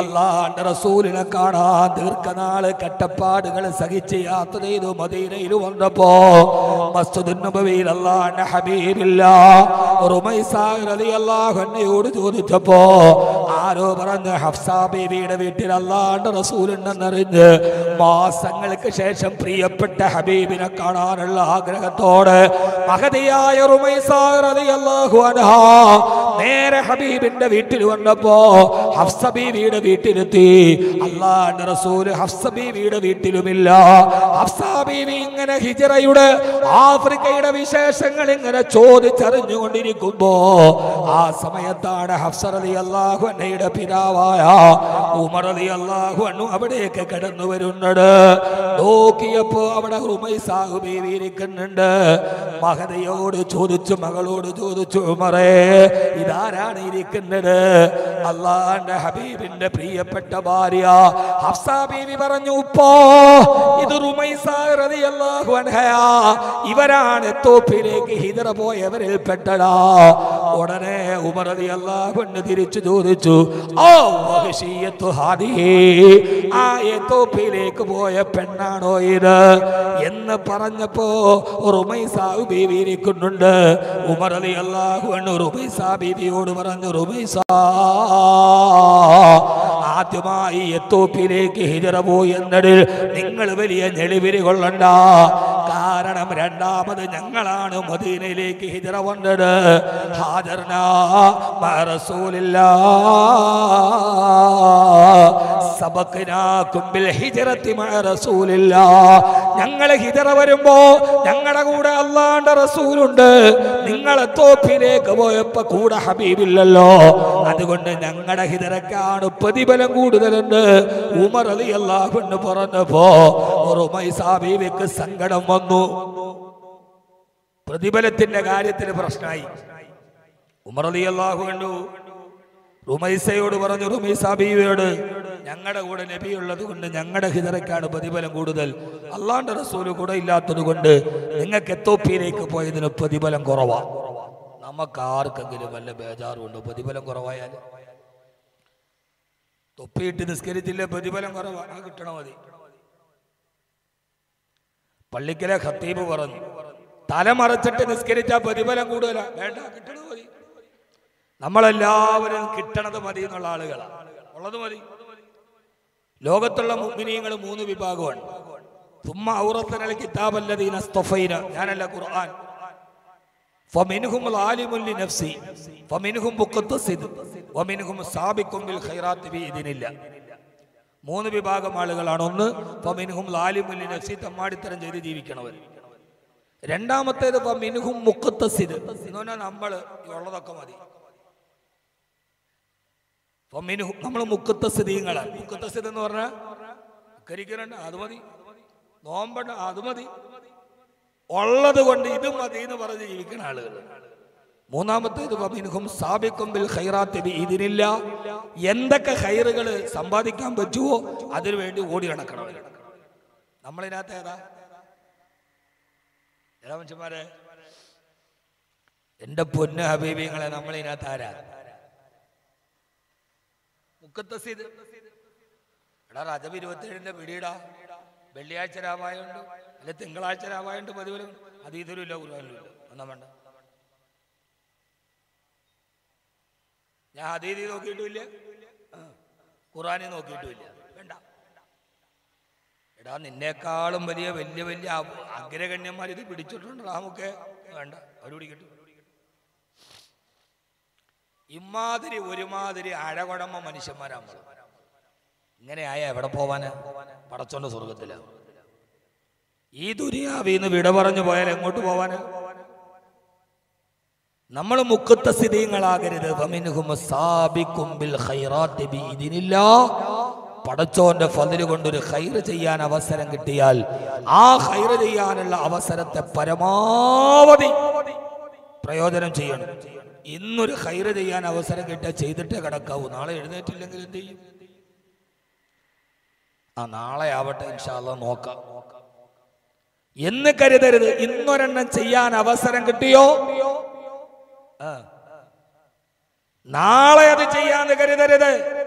അല്ലാണ്ട് റസൂലിനെ കാണാൻ ദീർഘനാൾ കട്ടപ്പാടുകൾ സഹിച്ച് യാത്ര ചെയ്തു മദീനയിൽ വന്നപ്പോ മസ്ജിദുൻ നബവിയിൽ അള്ളാന്റെ ഹബീബില്ല ചോദിച്ചപ്പോ ആരോ പറഞ്ഞ് ഹഫ്സ ബേബിയുടെ വീട്ടിൽ അല്ലാണ്ട് റസൂലുണ്ടെന്നറിഞ്ഞ് മാസങ്ങൾക്ക് ശേഷം പ്രിയപ്പെട്ട ഹബീബിനെ കാണാനുള്ള ആഗ്രഹത്തോടെ മഹതിയായ നേരെ ഹബീബിന്റെ വീട്ടിൽ വന്നപ്പോ ഹഫ്സ ബീവിയുടെ വീട്ടിലെത്തി. അല്ലാണ്ട് റസൂൽ ഹഫ്സ ബീവിയുടെ വീട്ടിലുമില്ല. ഹഫ്സ ബീവി ഇങ്ങനെ ഹിജറയുടെ ആഫ്രിക്കയുടെ വിശേഷങ്ങൾ ഇങ്ങനെ ചോദിച്ചറിഞ്ഞുകൊണ്ടിരിക്കുമ്പോ ആ സമയത്താണ് ഹഫ്സറലി അള്ളാഹു അന്നയുടെ പിതാവായ ഉമർ അലി അള്ളാഹു അണ്ണു അവിടേക്ക് കടന്നു വരുന്നത് നോക്കിയപ്പോ അവിടെ ഇരിക്കുന്നുണ്ട്. മഹതയോട് ചോദിച്ചു മകളോട് ചോദിച്ചു ഉമറേ ഇതാരാണ് ഇരിക്കുന്നത്? അള്ളാന്റെ ഹബീബിന്റെ പ്രിയപ്പെട്ട ഭാര്യ ഹഫ്സ ബീവി പറഞ്ഞു ഉപ്പോ ഇത് ഇവരാണ് തോപ്പിലേക്ക് ഹിതറ പോയവരിൽ പെട്ടടാ ഉടനെ ഉമർ റളിയല്ലാഹു തിരിച്ചു ചോദിച്ചു ഓ ആ എത്തോപ്പിയിലേക്ക് പോയ പെണ്ണാണോ ഇത്? എന്ന് പറഞ്ഞപ്പോ റുമൈസാബ് ബീവി ഇരിക്കുന്നുണ്ട്. റളിയല്ലാഹു അൻഹു റുമൈസാ ബീവിയോട് പറഞ്ഞു റുമൈസാ ആദ്യമായി എത്തോപ്പിലേക്ക് ഹിജറ പോയി എന്നതിൽ നിങ്ങൾ വലിയ ഞെളിവിരി കൊള്ളണ്ട. കാരണം രണ്ടാമത് ഞങ്ങളാണ് മദീനയിലേക്ക് ഹിജറ വന്നത്. ഹാജർനാറസൂലില്ല ബിൽ ഹിജ്റത്തി റസൂലില്ലാ ഞങ്ങൾ ഹിജറ വരുമ്പോ ഞങ്ങളുടെ കൂടെ അള്ളാണ്ട റസൂലുണ്ട്. നിങ്ങളെ തോപ്പിലേക്ക് പോയപ്പോ കൂടെ ഹബീബില്ലല്ലോ. അതുകൊണ്ട് ഞങ്ങളുടെ ഹിതരക്കാണ് പ്രതിഫലം കൂടുതലുണ്ട്. ഉമർ അലി അള്ളാഹുന്ന് പറഞ്ഞപ്പോ റുമൈസാബീവയ്ക്ക് സങ്കടം വന്നു. പ്രതിഫലത്തിന്റെ കാര്യത്തിൽ പ്രശ്നമായി ഉമർ അലി അള്ളാഹു കണ്ടു റുമൈസയോട് പറഞ്ഞു റുമൈസ ബീവിയോട് ഞങ്ങളുടെ കൂടെ നബി ഉള്ളത് കൊണ്ട് ഞങ്ങളുടെ ഹിതറയ്ക്കാണ് പ്രതിഫലം കൂടുതൽ. അള്ളാന്റെ റസൂൽ കൂടെ ഇല്ലാത്തത് കൊണ്ട് നിങ്ങൾക്ക് എത്തോപ്പിയിലേക്ക് പോയതിന് പ്രതിഫലം കുറവാ. നമുക്ക് ആർക്കെങ്കിലും വല്ല ബേജാറുണ്ടോ? പ്രതിഫലം കുറവായാൽ തൊപ്പിയിട്ട് നിസ്കരിച്ചില്ല പ്രതിഫലം കുറവാ. ആ കിട്ടണ മതി പള്ളിക്കലെ ഖത്തീബ് പറഞ്ഞു തലമറച്ചിട്ട് നിസ്കരിച്ചാ പ്രതിഫലം കൂടുതലാ. വേണ്ട കിട്ടണ മതി. നമ്മളെല്ലാവരും കിട്ടണത് മതി എന്നുള്ള ആളുകളാണ് ഉള്ളത് മതി. ലോകത്തുള്ള മുഗ്നീയങ്ങൾ മൂന്ന് വിഭാഗമാണ്. തുമ്മ ഔറത്തനൽ കിതാബല്ലദീന സ്തൊഫൈന. ഞാനല്ല ഖുർആൻ. فمنهم ظالم لنفسه فمنهم مقتصد ومنهم سابق بالخيرات باذن الله മൂന്ന് വിഭാഗം ആളുകളാണ് ഒന്ന് ഫമിൻഹും ലാലിമുല്ലി നഫ്സി തമ്മാടിത്തരം ചെയ്ത് ജീവിക്കണവർ രണ്ടാമത്തേത് ഫമിൻഹും മുക്കത്തസിദ് എന്ന് പറഞ്ഞാൽ നമ്മൾ ഉള്ളതൊക്കെ മതി ഫമിൻഹും നമ്മൾ മുക്കത്തസിദീങ്ങളാണ് മുക്കത്തസിദ് എന്ന് പറഞ്ഞാൽ കരിക്കലുണ്ട് അത് മതി നോമ്പണ്ട അത് മതി ഉള്ളത് കൊണ്ട് ഇത് മതി എന്ന് പറഞ്ഞ് ജീവിക്കുന്ന ആളുകൾ. മൂന്നാമത്തേത് വമിൻഹും സാബിക്കും ബിൽ ഖൈറാത്തി ബി ഇതിനില്ല എന്തൊക്കെ ഹൈറുകൾ സമ്പാദിക്കാൻ പറ്റുമോ അതിനു വേണ്ടി ഓടി നടക്കണം. നമ്മളതിനകത്ത് ഏതാ? ഏതാ മനുഷ്യന്മാരെ? എന്റെ പൊന്ന് ഹബീബിങ്ങളെ നമ്മളതിനകത്ത് ആരാ? മുക്കത്തസീദ് എടാ റജബ് ഇരുപത്തിയേഴിന്റെ പിടിയിടാ. വെള്ളിയാഴ്ച രാമായുണ്ട് അല്ലെ തിങ്കളാഴ്ച രാവായണ്ട് പതിവിലും അത് ഇതൊരു ഇല്ല ഇല്ല. ഒന്നാം വേണ്ട? ഞാൻ അതീതി നോക്കിയിട്ടുമില്ല. ഖുറാനെ നോക്കിയിട്ടുമില്ല. വേണ്ട. എടാ നിന്നേക്കാളും വലിയ വലിയ വലിയ അഗ്രഗണ്യന്മാർ ഇത് പിടിച്ചിട്ടുണ്ട് നമുക്ക് വേണ്ട. അവർ പിടിക്കട്ടെ. ഇമാതിരി ഒരുമാതിരി അഴകുഴമ്പ മനുഷ്യന്മാരാ ഇങ്ങനെ ആയ എവിടെ പോവാന്? പടച്ചോണ്ട് സ്വർഗത്തില ഈ ദുരിയാവിന്ന് വിട പറഞ്ഞു പോയാൽ എങ്ങോട്ട് പോവാന്? നമ്മൾ മുക്കത്ത സ്ഥിതികളാകരുത് പടച്ചോന്റെ ഫതിൽ കൊണ്ടൊരു ഹൈറ് ചെയ്യാൻ അവസരം കിട്ടിയാൽ ആ ഹൈറ് ചെയ്യാനുള്ള അവസരത്തെ പരമാവധി പ്രയോജനം ചെയ്യണം. ഇന്നൊരു ഹൈറ് ചെയ്യാൻ അവസരം കിട്ടിയാൽ ചെയ്തിട്ടേ കിടക്കാവൂ. നാളെ എഴുന്നേറ്റില്ലെങ്കിൽ എന്ത് ചെയ്യും? ആ നാളെ ആവട്ടെ ഇൻഷാല്ല നോക്കാം. എന്ന് കരുതരുത്. ഇന്നൊരെണ്ണം ചെയ്യാൻ അവസരം കിട്ടിയോ? നാളെ അത് ചെയ്യാന്ന് കരുതരുത്.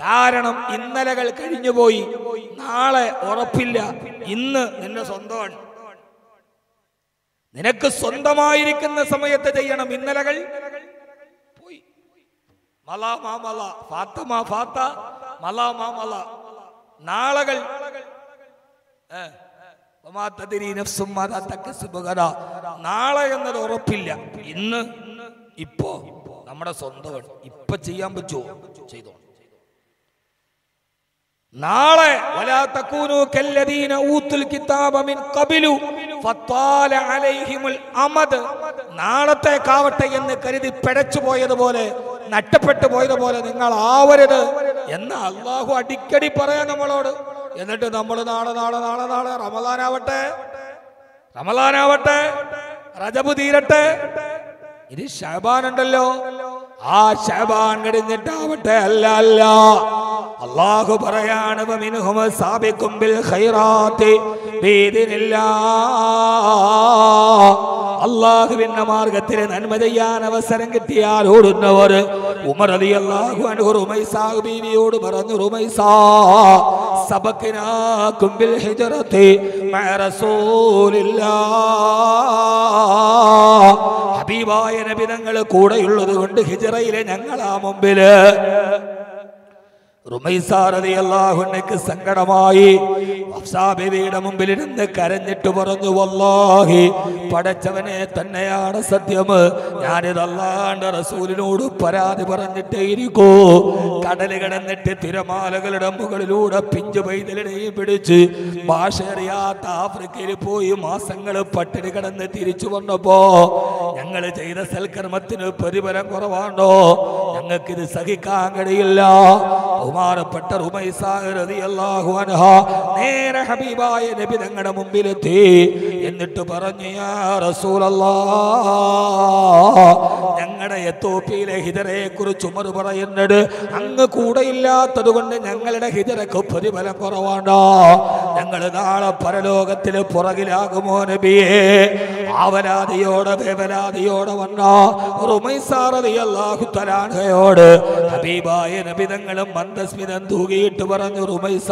കാരണം ഇന്നലകൾ കഴിഞ്ഞുപോയി. നാളെ ഉറപ്പില്ല. ഇന്ന് നിന്റെ സ്വന്തമാണ്. നിനക്ക് സ്വന്തമായിരിക്കുന്ന സമയത്ത് ചെയ്യണം ഇന്നലകൾ. പോയി. ഫാത്ത. നാളകൾ. നാളെ എന്നത് ഉറപ്പില്ല. ഇന്ന് ഇപ്പോ നമ്മുടെ സ്വന്തമാണ് ഇപ്പൊ ചെയ്യാൻ പറ്റുമോ ചെയ്തോ. നാളെ അമദ്. നാളത്തേക്കാവട്ടെ എന്ന് കരുതി പിടച്ചു പോയതുപോലെ നട്ടപ്പെട്ടു പോയതുപോലെ നിങ്ങൾ ആവരുത് എന്ന് അള്ളാഹു അടിക്കടി പറയാൻ നമ്മളോട്. എന്നിട്ട് നമ്മൾ നാളെ നാളെ നാളെ നാളെ റമദാനാവട്ടെ. റമദാനാവട്ടെ. റജബ് തീരട്ടെ. ഇനി ഷാബാൻ ഉണ്ടല്ലോ ആ ശബാൻ കഴിഞ്ഞിട്ടാവട്ടെ അല്ല അല്ല അള്ളാഹു പറയാണ് അള്ളാഹുവിന്റെ മാർഗത്തിന് നന്മ ചെയ്യാൻ അവസരം കിട്ടിയാൽ ഓടുന്നവർ ഉമർ അലി അള്ളാഹു അൻഹു റുമൈസാ ബീവിയോട് പറഞ്ഞു റുമൈസാ സബക്കിനാക്കും ബിൽ ഹിജ്റത്തി മഅ റസൂലില്ലാഹ് ഹബീബായ നബി തങ്ങൾ കൂടെയുള്ളത് കൊണ്ട് ഹിജറയിലെ ഞങ്ങളാ മുമ്പിൽ. റുമൈസാറിയാഹുനക്ക് സങ്കടമായി. ബീവിയുടെ മുമ്പിലിരുന്ന് കരഞ്ഞിട്ട് പറഞ്ഞു വല്ലാഹി പടച്ചവനെ തന്നെയാണ് സത്യം. ഞാനിതല്ലാണ്ട് റസൂലിനോട് പരാതി പറഞ്ഞിട്ടേ ഇരിക്കൂ കടൽ കിടന്നിട്ട് തിരമാലകളുടെ മുകളിലൂടെ പിഞ്ചു പൈതലിനെയും പിടിച്ച് ഭാഷയറിയാത്ത ആഫ്രിക്കയിൽ പോയി മാസങ്ങൾ പട്ടിണി കിടന്ന് തിരിച്ചു വന്നപ്പോ ഞങ്ങൾ ചെയ്ത സൽക്കർമ്മത്തിന് പ്രതിഫലം കുറവാണോ? ഞങ്ങൾക്കിത് സഹിക്കാൻ കഴിയില്ല. ബഹുമാനപ്പെട്ട അൻഹ നേരെ ഹബീബായ നബി തങ്ങളുടെ മുമ്പിലെത്തി. എന്നിട്ട് പറഞ്ഞു യാ റസൂലല്ലാ ഞങ്ങളുടെ എത്തോപ്പിയിലെ ഹിതരെ കുറിച്ച് ഉമർ പറയുന്നത് അങ്ങ് കൂടെ ഇല്ലാത്തത് കൊണ്ട് ഞങ്ങളുടെ ഹിതരക്ക് പ്രതിഫലം കുറവാണ്ടോ. ഞങ്ങൾ നാളെ പരലോകത്തിന് പുറകിലാകുമോ നബിയെ? ആവലാതിയോടെ വേവലാതിയോടെ വന്ന. റുമൈസാറിയല്ലാഹു തലാൻഹയോട് ഹബീബായ നബിതങ്ങളും മന്ദസ്മിതം തൂകിയിട്ട് പറഞ്ഞു റുമൈസ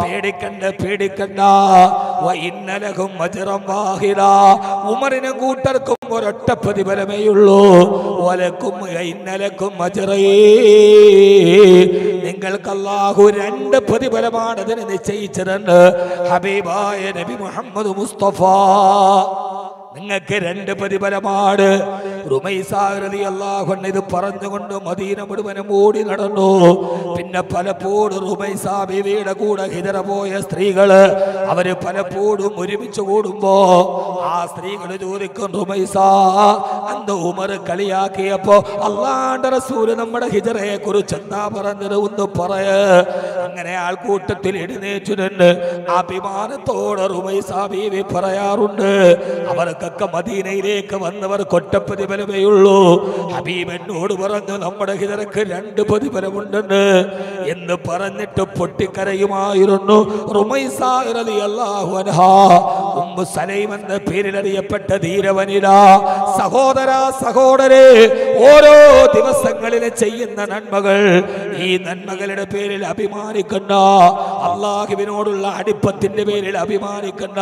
പേടിക്കണ്ട പേടിക്കണ്ട. ഇന്നലകും മജറം വാഹിദ. ഉമറിനും കൂട്ടർക്കും ഒരൊറ്റ പ്രതിഫലമേയുള്ളൂ ഒലക്കും ഇന്നലക്കും മജറേ നിങ്ങൾക്ക് രണ്ട് പ്രതിഫലമാണ് അതിന് നിശ്ചയിച്ചിട്ടുണ്ട് ഹബീബായ നബി മുഹമ്മദ് മുസ്തഫ. നിങ്ങൾക്ക് രണ്ട് പ്രതിഫലമാണ്. ഇത് പറഞ്ഞുകൊണ്ട് മദീന മുഴുവനും ഓടി നടന്നു. പിന്നെ പലപ്പോഴും റുമൈസാ ബീവിയുടെ കൂടെ ഹിതര പോയ സ്ത്രീകൾ അവർ പലപ്പോഴും ഒരുമിച്ച് കൂടുമ്പോ ആ സ്ത്രീകൾ ചോദിക്കും റുമൈസ അന്ന് ഉമർ കളിയാക്കിയപ്പോ അള്ളാണ്ട റസൂൽ നമ്മുടെ ഹിജറയെ കുറിച്ച് എന്താ പറഞ്ഞത് ഒന്ന് പറയ. അങ്ങനെ ആൾക്കൂട്ടത്തിൽ എഴുന്നേറ്റു നിന്ന് അഭിമാനത്തോടെ റുമൈസ ബീവി പറയാറുണ്ട് അവർക്കൊക്കെ മദീനയിലേക്ക് വന്നവർ കൊട്ട പ്രതിഫലമേ ഉള്ളൂ ഹബീബ് എന്നോട് പറഞ്ഞു നമ്മുടെ ഹിതരക്ക് രണ്ട് പ്രതിഫലമുണ്ടെന്ന് എന്ന് പറഞ്ഞിട്ട് പൊട്ടിക്കരയുമായിരുന്നു എന്ന പേരിൽ അറിയപ്പെട്ട ധീരവനില സഹോദര സഹോദരെ ഓരോ ദിവസങ്ങളിൽ ചെയ്യുന്ന നന്മകൾ ഈ നന്മകളുടെ പേരിൽ അഭിമാനിക്കണ്ട. അള്ളാഹുവിനോടുള്ള അടിപ്പത്തിന്റെ പേരിൽ അഭിമാനിക്കണ്ട.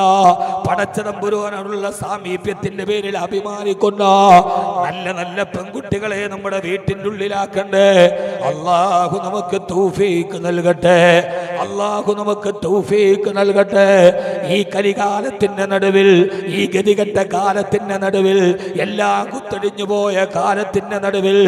പടച്ചതമ്പുരുവനോടുള്ള സാമീപ്യത്തിന്റെ പേരിൽ അഭിമാനിക്കണ്ട. നല്ല നല്ല പെൺകുട്ടികളെ നമ്മുടെ വീട്ടിന്റെ ഉള്ളിലാക്കണ്ടേ അള്ളാഹു നമുക്ക് തൂഫീക്ക് നൽകട്ടെ. അള്ളാഹു നമുക്ക് തൗഫീക്ക് നൽകട്ടെ. ഈ കലികാലത്തിന്റെ നടുവിൽ ഈ ഗതികെട്ട കാലത്തിന്റെ നടുവിൽ എല്ലാ കുത്തടിഞ്ഞു പോയ കാലത്തിന്റെ നടുവിൽ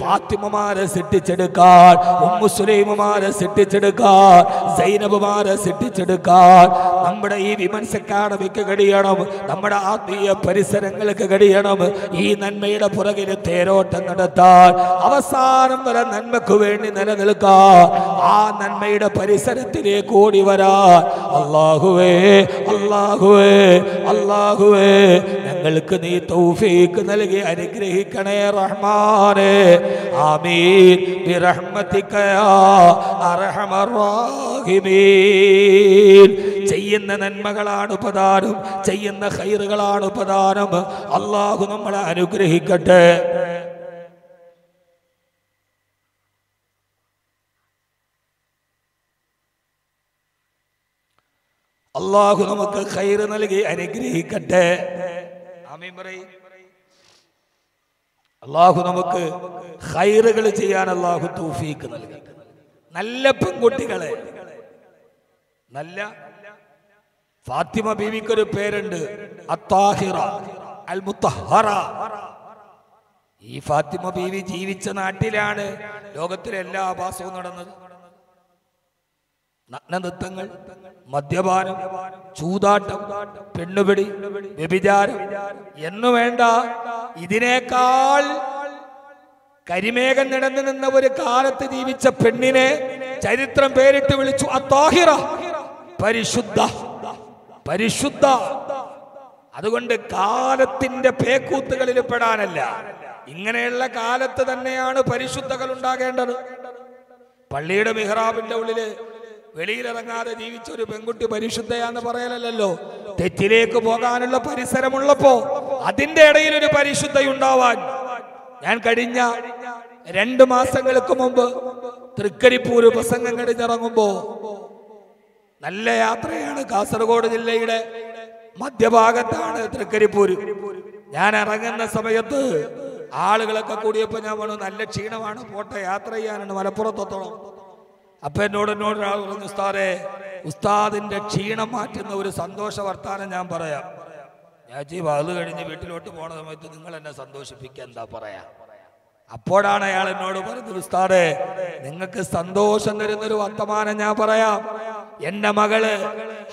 ഫാത്തിമമാരെ സൃഷ്ടിച്ചെടുക്കാൻ ഉമ്മുസുലൈമുമാരെ സൃഷ്ടിച്ചെടുക്കാൻ സൈനബുമാരെ സൃഷ്ടിച്ചെടുക്കാൻ നമ്മുടെ ഈ വിമൻസ് അക്കാഡമിക്ക് കഴിയണം നമ്മുടെ ആത്മീയ പരിസരങ്ങൾക്ക് കഴിയണം ഈ നന്മയുടെ പുറകിൽ തേരോട്ടം നടത്താൻ അവസാനം വരെ നന്മക്ക് വേണ്ടി നിലനിൽക്കാൻ ആ നന്മയുടെ പരിസരത്തിലേക്ക് ഓടി വരാൻ. അള്ളാഹുവേ അള്ളാഹുവേ അള്ളാഹുവേ ഞങ്ങൾക്ക് നീ തൗഫീക്ക് നൽകി അനുഗ്രഹിക്കണേ റഹ്മാനേ. ആമീൻ. ചെയ്യുന്ന നന്മകളാണ് പ്രധാനം ചെയ്യുന്ന ഹൈറുകളാണ് പ്രധാനം അള്ളാഹു നമ്മളെ അനുഗ്രഹിക്കട്ടെ. അള്ളാഹു നമുക്ക് ഖൈറ് നൽകി അനുഗ്രഹിക്കട്ടെ. ആമീൻ പറയ്. അള്ളാഹു നമുക്ക് ഹൈറുകൾ ചെയ്യാൻ അള്ളാഹു തൗഫീക്ക് നൽകി നല്ല പെൺകുട്ടികളെ. നല്ല. ഫാത്തിമ ബീവിക്കൊരു പേരുണ്ട്. അത്താഹിറ അൽ മുത്തഹറ ഈ ഫാത്തിമ ബീവി ജീവിച്ച നാട്ടിലാണ് ലോകത്തിലെ എല്ലാ ആഭാസവും നടന്നത്. നഗ്നനൃത്തങ്ങൾ മദ്യപാനം ചൂതാട്ടം പെണ്ണുപിടി വ്യഭിചാരം എന്നു വേണ്ട. ഇതിനേക്കാൾ കരിമേഘം നിടന്നു നിന്ന ഒരു കാലത്ത് ജീവിച്ച പെണ്ണിനെ ചരിത്രം പേരിട്ട് വിളിച്ചു അത്താഹിറ പരിശുദ്ധ പരിശുദ്ധ. അതുകൊണ്ട് കാലത്തിന്റെ പേക്കൂത്തുകളിൽ പെടാനല്ല. ഇങ്ങനെയുള്ള കാലത്ത് തന്നെയാണ് പരിശുദ്ധകൾ ഉണ്ടാകേണ്ടത്. പള്ളിയുടെ മിഹ്റാബിന്റെ ഉള്ളിൽ വെളിയിലിറങ്ങാതെ ജീവിച്ച ഒരു പെൺകുട്ടി പരിശുദ്ധയാന്ന് പറയലല്ലോ. തെറ്റിലേക്ക് പോകാനുള്ള പരിസരമുള്ളപ്പോ അതിന്റെ ഇടയിൽ ഒരു പരിശുദ്ധയുണ്ടാവാൻ ഞാൻ കഴിഞ്ഞ രണ്ടു മാസങ്ങൾക്ക് മുമ്പ് തൃക്കരിപ്പൂർ പ്രസംഗം കഴിഞ്ഞിറങ്ങുമ്പോ നല്ല യാത്രയാണ് കാസർഗോഡ് ജില്ലയുടെ മധ്യഭാഗത്താണ് തൃക്കരിപ്പൂര് ഞാൻ ഇറങ്ങുന്ന സമയത്ത് ആളുകളൊക്കെ കൂടിയപ്പോ ഞാൻ പറഞ്ഞു നല്ല ക്ഷീണമാണ് പോട്ടെ യാത്ര ചെയ്യാനാണ് മലപ്പുറത്തോളം അപ്പൊ എന്നോട് എന്നോട് ഒരാൾ പറഞ്ഞു ഉസ്താദെ ഉസ്താദിന്റെ ക്ഷീണം മാറ്റുന്ന ഒരു സന്തോഷ വർത്താനം ഞാൻ പറയാം. ഞാൻ ജീവ അത് കഴിഞ്ഞ് വീട്ടിലോട്ട് പോണ സമയത്ത് നിങ്ങൾ എന്നെ സന്തോഷിപ്പിക്കുക എന്താ പറയാ? അപ്പോഴാണ് അയാൾ എന്നോട് പറഞ്ഞത് ഉസ്താദേ നിങ്ങൾക്ക് സന്തോഷം തരുന്നൊരു വർത്തമാനം ഞാൻ പറയാം. എന്റെ മകൾ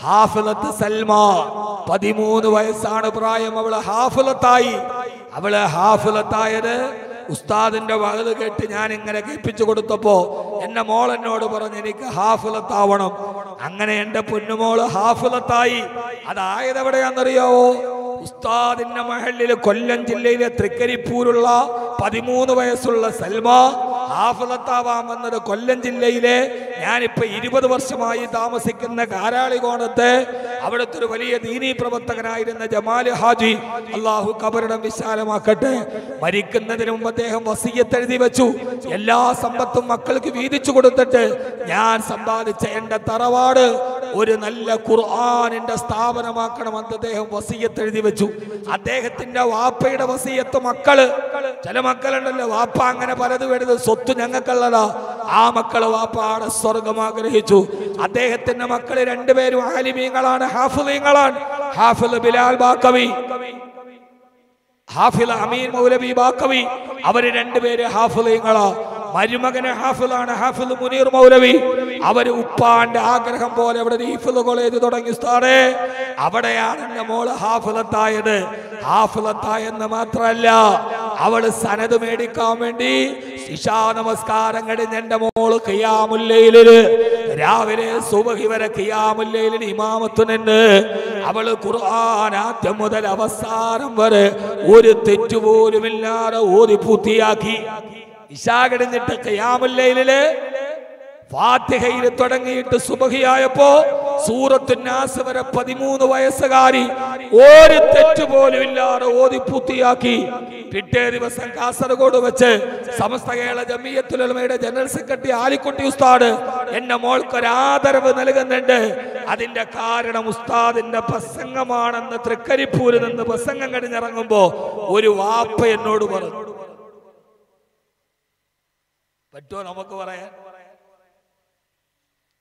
ഹാഫിലത്ത് സൽമ പതിമൂന്ന് വയസ്സാണ് പ്രായം. അവൾ ഹാഫിലത്തായി അവൾ ഹാഫിലത്തായത് ഉസ്താദിന്റെ വകത് കേട്ട് ഞാൻ ഇങ്ങനെ കേൾപ്പിച്ചു കൊടുത്തപ്പോ എന്റെ മോൾ എന്നോട് പറഞ്ഞു എനിക്ക് ഹാഫിലത്താവണം. അങ്ങനെ എന്റെ പൊന്നുമോൾ ഹാഫിലത്തായി. അതായത് എവിടെയാണെന്നറിയാവോ? ഉസ്താദിന്റെ മഹലിൽ കൊല്ലം ജില്ലയിലെ തൃക്കരിപ്പൂരുള്ള പതിമൂന്ന് വയസ്സുള്ള സൽമ ഹാഫിലത്താവാൻ വന്നത് കൊല്ലം ജില്ലയിലെ ഞാനിപ്പോ ഇരുപത് വർഷമായി താമസിക്കുന്ന കാരാളികോണത്ത് അവിടുത്തെ ഒരു വലിയ ദീനീ പ്രവർത്തകനായിരുന്ന ജമാൽ ഹാജി അള്ളാഹു കബറിടം വിശാലമാക്കട്ടെ. മരിക്കുന്നതിന് മുമ്പ് അദ്ദേഹം വസീയത്തെഴുതി വെച്ചു. എല്ലാ സമ്പത്തും മക്കൾക്ക് വീതിച്ചു കൊടുത്തിട്ട് ഞാൻ സമ്പാദിച്ച എന്റെ തറവാട് ഒരു നല്ല ഖുർആാനിന്റെ സ്ഥാപനമാക്കണമെന്ന് അദ്ദേഹം വസീയത്ത് എഴുതി വെച്ചു. അദ്ദേഹത്തിന്റെ വാപ്പയുടെ വസീയത്ത് മക്കൾ. ചില മക്കളുണ്ടല്ലോ വാപ്പ അങ്ങനെ പലതും എഴുതും. സ്വത്ത് ഞങ്ങൾക്കുള്ളതാ. ആ മക്കൾ വാപ്പ ആടെ സ്വർഗം ആഗ്രഹിച്ചു. അദ്ദേഹത്തിന്റെ മക്കൾ രണ്ടുപേരും ആലിമീങ്ങളാണ് ഹാഫിളീങ്ങളാണ് ഹാഫിൽ ബിലാൽ ബാക്കവി ഹാഫിൽ അമീർ മൗലവി ബാക്കവി. അവർ രണ്ടുപേര് ഹാഫിളീങ്ങളാ മരുമകന് ഹാഫിലാണ് ഹാഫിൽ മുനീർ മൗലവി. അവർ ഉപ്പാന്റെ ആഗ്രഹം പോലെ അവിടെ ഹീഫിൽ കോളേജ് തുടങ്ങി സ്ഥാടെ അവിടെയാണ് എന്റെ മോൾ ഹാഫിലത്തായത് ഹാഫിലത്തായെന്ന് മാത്രമല്ല അവൾ സനത് മേടിക്കാൻ വേണ്ടി ഇഷാ നമസ്കാരം കഴിഞ്ഞ എന്റെ മോൾ ഖിയാമുല്ലയിൽ രാവിലെ സുബഹി വരെ ഖിയാമുല്ലയിലിന് ഇമാമത്ത് നിന്ന് അവൾ ഖുർആൻ ആദ്യം മുതൽ അവസാനം വരെ ഒരു തെറ്റുപോലുമില്ലാതെ ഓതി പൂർത്തിയാക്കി. ഇഷാ കയാമുല്ലയിലെ ഫാത്തിഹയിൽ തുടങ്ങിയിട്ട് സുബഹിയായപ്പോ സൂറത്തു നാസ് വരെ പതിമൂന്ന് വയസ്സുകാരി ഒരു തെറ്റ് പോലും ഇല്ലാതെ ഓതി പൂർത്തിയാക്കി പിറ്റേ ദിവസം കാസർഗോഡ് വെച്ച് സമസ്ത കേരള ജമിയത്തുലമയുടെ ജനറൽ സെക്രട്ടറി ആലിക്കുട്ടി ഉസ്താദ് എന്റെ മോൾക്ക് ഒരു ആദരവ് നൽകുന്നുണ്ട്. അതിന്റെ കാരണം ഉസ്താദിന്റെ പ്രസംഗമാണെന്ന് തൃക്കരിപ്പൂരിൽ നിന്ന് പ്രസംഗം കഴിഞ്ഞിറങ്ങുമ്പോ ഒരു വാപ്പ എന്നോട് പറഞ്ഞു. പറ്റുമോ നമുക്ക് പറയാൻ?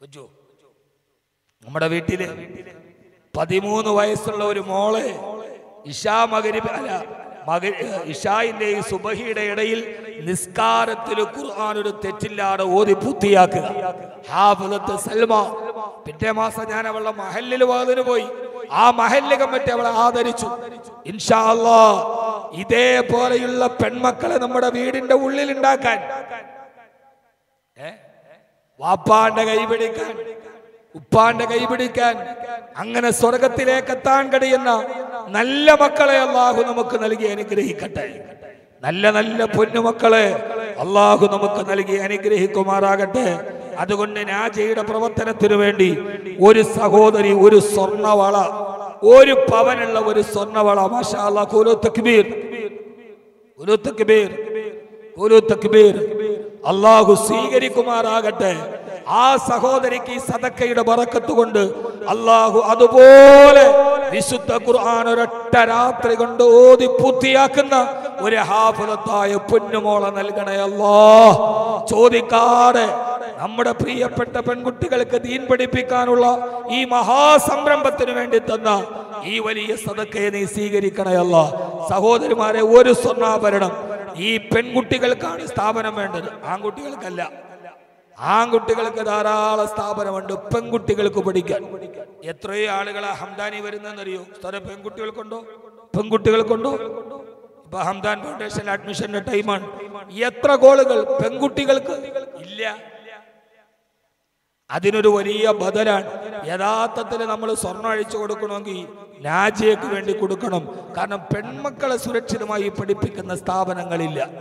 പറ്റുമോ നമ്മുടെ വീട്ടിൽ പതിമൂന്ന് വയസ്സുള്ള ഒരു മോളെ ഇഷാ മകരി അല്ല മക ഇഷായിന്റെ ഈ സുബഹിയുടെ ഇടയിൽ നിസ്കാരത്തിൽ ഖുർആൻ ഒരു തെറ്റില്ലാതെ ഓതി പൂർത്തിയാക്കുക. ഹാഫിളത്ത് സൽമ. പിറ്റേ മാസം ഞാൻ അവളുടെ മഹല്ലിൽ വാതിന് പോയി. ആ മഹല്ല് കമ്മിറ്റി അവളെ ആദരിച്ചു. ഇൻഷാ അല്ലാ ഇതേപോലെയുള്ള പെൺമക്കളെ നമ്മുടെ വീടിന്റെ ഉള്ളിൽ ഉണ്ടാക്കാൻ? വാപ്പാന്റെ കൈ പിടിക്കാൻ ഉപ്പാന്റെ കൈ പിടിക്കാൻ അങ്ങനെ സ്വർഗത്തിലേക്ക് എത്താൻ കഴിയുന്ന നല്ല മക്കളെ അള്ളാഹു നമുക്ക് നൽകി അനുഗ്രഹിക്കട്ടെ. നല്ല നല്ല പൊന്നുമക്കളെ അള്ളാഹു നമുക്ക് നൽകി അനുഗ്രഹിക്കുമാറാകട്ടെ. അതുകൊണ്ട് നാജയുടെ പ്രവർത്തനത്തിനു വേണ്ടി ഒരു സഹോദരി ഒരു സ്വർണവള ഒരു പവനുള്ള ഒരു സ്വർണവള മാഷാ കുലു തക്ബീർ തക്ബീർ തക്ബീർ അള്ളാഹു സ്വീകരിക്കുമാറാകട്ടെ. ആ സഹോദരിക്ക് ഈ സദക്കയുടെ ബറക്കത്ത് കൊണ്ട് അള്ളാഹു അതുപോലെ വിശുദ്ധ ഖുർആൻ ഒരൊറ്റ രാത്രി കൊണ്ട് ഓതി പൂർത്തിയാക്കുന്ന ഒരു ഹാഫലത്തായ പൊന്നുമോള നൽകണേ അല്ലാ. ചോദിക്കാതെ നമ്മുടെ പ്രിയപ്പെട്ട പെൺകുട്ടികൾക്ക് ദീൻ പഠിപ്പിക്കാനുള്ള ഈ മഹാസംരംഭത്തിന് വേണ്ടി തന്ന ഈ വലിയ സദക്കയെ നീ സ്വീകരിക്കണയല്ല സഹോദരിമാരെ ഒരു സ്വർണാഭരണം ഈ പെൺകുട്ടികൾക്കാണ് സ്ഥാപനം വേണ്ടത്. ആൺകുട്ടികൾക്കല്ല. ആൺകുട്ടികൾക്ക് ധാരാളം സ്ഥാപനമുണ്ട്. പെൺകുട്ടികൾക്ക് പഠിക്കാൻ. എത്രയോ ആളുകളാ ഹംദാനി വരുന്നതെന്നറിയോ? സ്ഥലം പെൺകുട്ടികൾക്കുണ്ടോ? പെൺകുട്ടികൾക്കുണ്ടോ? ഇപ്പൊ ഹംദാൻ ഫൗണ്ടേഷൻ അഡ്മിഷന്റെ ടൈമാണ് എത്ര കോളുകൾ പെൺകുട്ടികൾക്ക്? ഇല്ല. അതിനൊരു വലിയ ബദലാണ്. യഥാർത്ഥത്തിൽ നമ്മൾ സ്വർണം അഴിച്ചു കൊടുക്കണമെങ്കിൽ രാജ്യക്ക് വേണ്ടി കൊടുക്കണം. കാരണം പെൺമക്കളെ സുരക്ഷിതമായി പഠിപ്പിക്കുന്ന സ്ഥാപനങ്ങളില്ല.